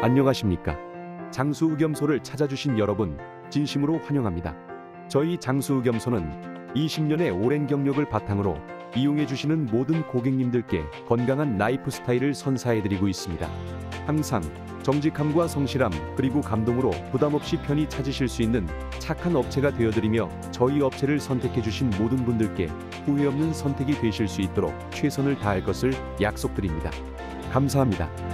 안녕하십니까. 장수흑염소를 찾아주신 여러분, 진심으로 환영합니다. 저희 장수흑염소는 20년의 오랜 경력을 바탕으로 이용해 주시는 모든 고객님들께 건강한 라이프 스타일을 선사해 드리고 있습니다. 항상 정직함과 성실함 그리고 감동으로 부담 없이 편히 찾으실 수 있는 착한 업체가 되어 드리며 저희 업체를 선택해 주신 모든 분들께 후회 없는 선택이 되실 수 있도록 최선을 다할 것을 약속드립니다. 감사합니다.